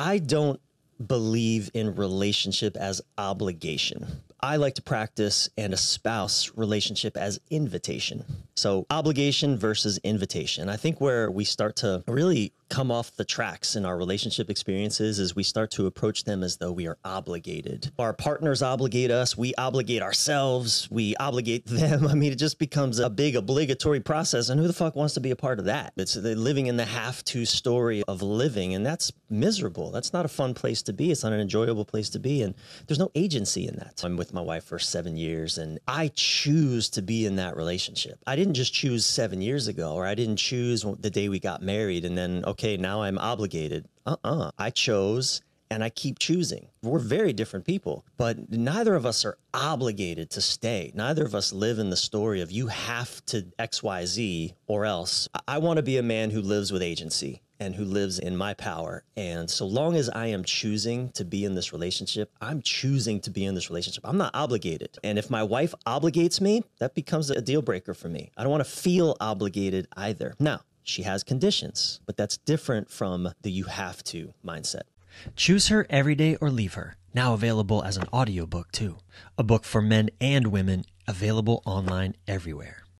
I don't believe in relationship as obligation. I like to practice and espouse relationship as invitation. So, obligation versus invitation. I think where we start to really come off the tracks in our relationship experiences is we start to approach them as though we are obligated. Our partners obligate us, we obligate ourselves, we obligate them. I mean, it just becomes a big obligatory process. And who the fuck wants to be a part of that? It's living in the have to story of living, and that's miserable. That's not a fun place to be. It's not an enjoyable place to be. And there's no agency in that. I'm with my wife for seven years, and I choose to be in that relationship. I didn't just choose seven years ago, or I didn't choose the day we got married and then, okay now I'm obligated. Uh uh-uh. uh I chose and I keep choosing. We're very different people, but neither of us are obligated to stay. Neither of us live in the story of you have to XYZ or else. I want to be a man who lives with agency and who lives in my power. And so long as I am choosing to be in this relationship, I'm choosing to be in this relationship. I'm not obligated. And if my wife obligates me, that becomes a deal breaker for me. I don't want to feel obligated either. Now, she has conditions, but that's different from the you have to mindset. Choose Her Every Day or Leave Her, now available as an audiobook too. A book for men and women, available online everywhere.